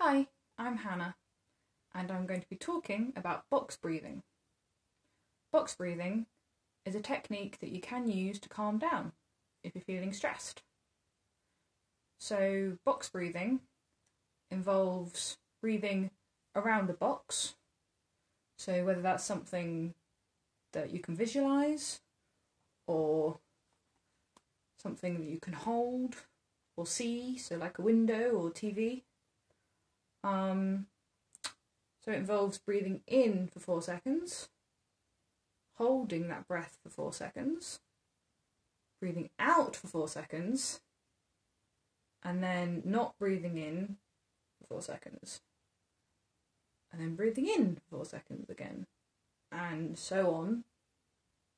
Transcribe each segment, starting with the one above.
Hi, I'm Hannah, and I'm going to be talking about box breathing. Box breathing is a technique that you can use to calm down if you're feeling stressed. So, box breathing involves breathing around a box. So, whether that's something that you can visualize or something that you can hold or see, so like a window or TV. Um, so it involves breathing in for four seconds, holding that breath for four seconds, breathing out for four seconds, and then not breathing in for four seconds, and then breathing in for four seconds again, and so on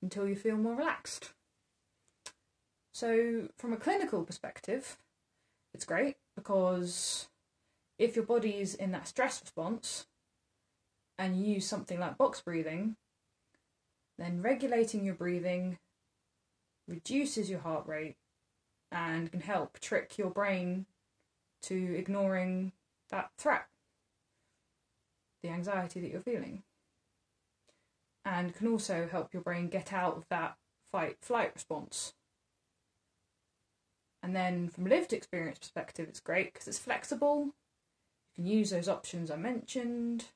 until you feel more relaxed. So, from a clinical perspective, it's great because if your body's in that stress response and you use something like box breathing, then regulating your breathing reduces your heart rate and can help trick your brain to ignoring that threat, the anxiety that you're feeling. And can also help your brain get out of that fight flight response and then from a lived experience perspective, it's great because it's flexible. Use those options I mentioned.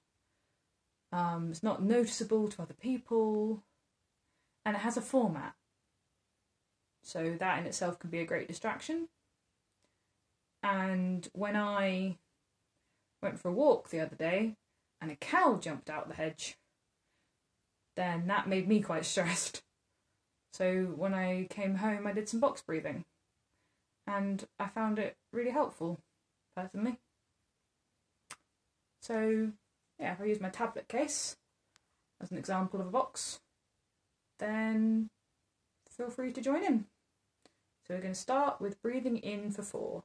Um, it's not noticeable to other people, and it has a format. So that in itself can be a great distraction. And when I went for a walk the other day and a cow jumped out the hedge, then that made me quite stressed. So when I came home, I did some box breathing and I found it really helpful personally. So, yeah, if I use my tablet case as an example of a box, then feel free to join in. So, we're going to start with breathing in for four.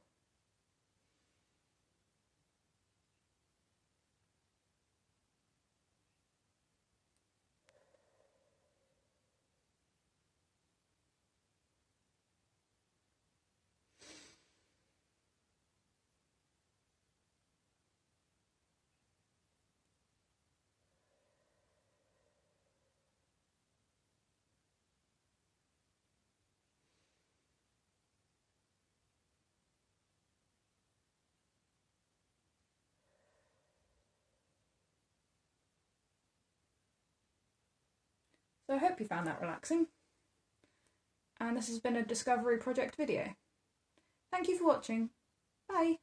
So I hope you found that relaxing. And this has been a Discovery Project video. Thank you for watching. Bye.